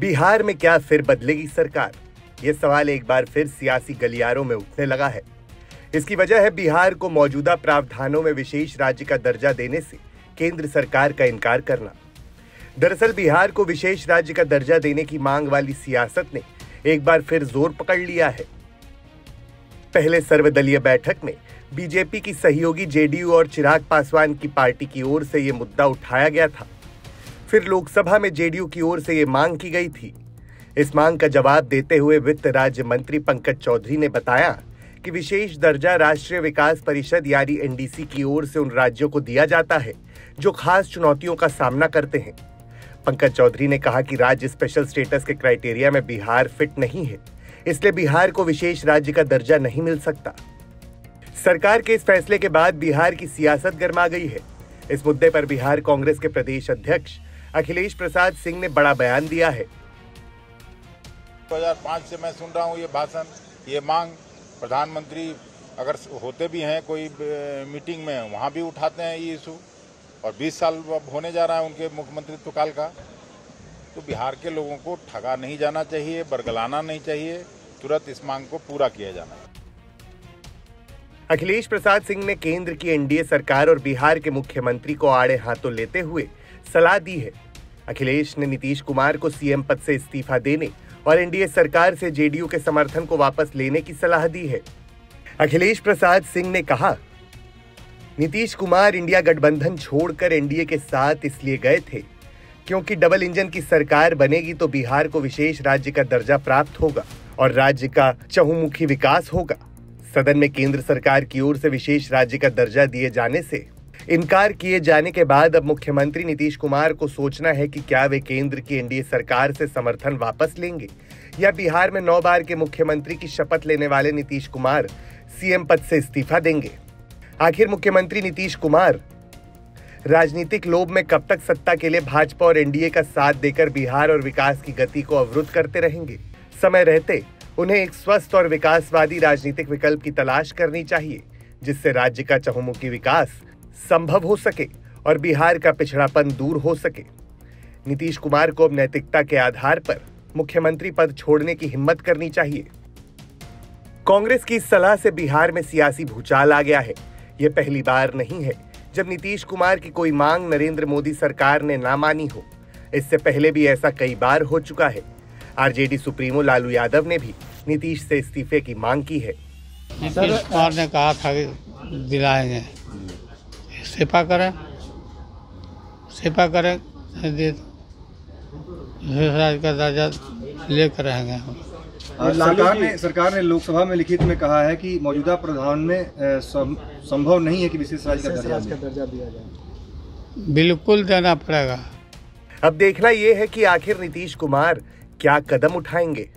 बिहार में क्या फिर बदलेगी सरकार? ये सवाल एक बार फिर सियासी गलियारों में उठने लगा है। इसकी वजह है बिहार को मौजूदा प्रावधानों में विशेष राज्य का दर्जा देने से केंद्र सरकार का इनकार करना। दरअसल बिहार को विशेष राज्य का दर्जा देने की मांग वाली सियासत ने एक बार फिर ज़ोर पकड़ लिया है। पहले सर्वदलीय बैठक में बीजेपी की सहयोगी जेडीयू और चिराग पासवान की पार्टी की ओर से यह मुद्दा उठाया गया था। फिर लोकसभा में जेडीयू की ओर से ये मांग की गई थी। इस मांग का जवाब देते हुए वित्त राज्य मंत्री पंकज चौधरी ने बताया कि विशेष दर्जा राष्ट्रीय विकास परिषद यानी एनडीसी की ओर से उन राज्यों को दिया जाता है, जो खास चुनौतियों का सामना करते हैं। पंकज चौधरी ने कहा कि राज्य स्पेशल स्टेटस के क्राइटेरिया में बिहार फिट नहीं है, इसलिए बिहार को विशेष राज्य का दर्जा नहीं मिल सकता। सरकार के इस फैसले के बाद बिहार की सियासत गर्मा गई है। इस मुद्दे पर बिहार कांग्रेस के प्रदेश अध्यक्ष अखिलेश प्रसाद सिंह ने बड़ा बयान दिया है। 2005 से मैं सुन रहा हूँ ये भाषण ये मांग। प्रधानमंत्री अगर होते भी हैं कोई मीटिंग में वहाँ भी उठाते हैं ये इशू। और 20 साल अब होने जा रहा है उनके मुख्यमंत्रित्व काल का। तो बिहार के लोगों को ठगा नहीं जाना चाहिए बरगलाना नहीं चाहिए तुरंत इस मांग को पूरा किया जाना अखिलेश प्रसाद सिंह ने केंद्र की एनडीए सरकार और बिहार के मुख्यमंत्री को आड़े हाथों लेते हुए सलाह दी है। अखिलेश ने नीतीश कुमार को सीएम पद से इस्तीफा देने और एनडीए सरकार से जेडीयू के समर्थन को वापस लेने की सलाह दी है। अखिलेश प्रसाद सिंह ने कहा, नीतीश कुमार इंडिया गठबंधन छोड़कर एनडीए के साथ इसलिए गए थे क्योंकि डबल इंजन की सरकार बनेगी तो बिहार को विशेष राज्य का दर्जा प्राप्त होगा और राज्य का चहुमुखी विकास होगा। सदन में केंद्र सरकार की ओर से विशेष राज्य का दर्जा दिए जाने से इनकार किए जाने के बाद अब मुख्यमंत्री नीतीश कुमार को सोचना है कि क्या वे केंद्र की एनडीए सरकार से समर्थन वापस लेंगे? या बिहार में नौ बार के मुख्यमंत्री की शपथ लेने वाले नीतीश कुमार सीएम पद से इस्तीफा देंगे? आखिर मुख्यमंत्री नीतीश कुमार राजनीतिक लोभ में कब तक सत्ता के लिए भाजपा और एनडीए का साथ देकर बिहार और विकास की गति को अवरुद्ध करते रहेंगे? समय रहते उन्हें एक स्वस्थ और विकासवादी राजनीतिक विकल्प की तलाश करनी चाहिए, जिससे राज्य का चहुमुखी विकास संभव हो सके और बिहार का पिछड़ापन दूर हो सके। नीतीश कुमार को अब नैतिकता के आधार पर मुख्यमंत्री पद छोड़ने की हिम्मत करनी चाहिए। कांग्रेस की सलाह से बिहार में सियासी भूचाल आ गया है। यह पहली बार नहीं है जब नीतीश कुमार की कोई मांग नरेंद्र मोदी सरकार ने ना मानी हो। इससे पहले भी ऐसा कई बार हो चुका है। आरजेडी सुप्रीमो लालू यादव ने भी नीतीश से इस्तीफे की मांग की है। नीतीश कुमार ने कहा था कि दिलाएँगे। सेपा करें। सेपा करें दे का दर्जा लेकर रहेंगे हम। सरकार ने सरकार ने लोकसभा में लिखित में कहा है कि मौजूदा प्रधान में संभव नहीं है कि विशेष राज्य का दर्जा दिया जाए। बिल्कुल देना पड़ेगा। अब देखना यह है कि आखिर नीतीश कुमार क्या कदम उठाएँगे।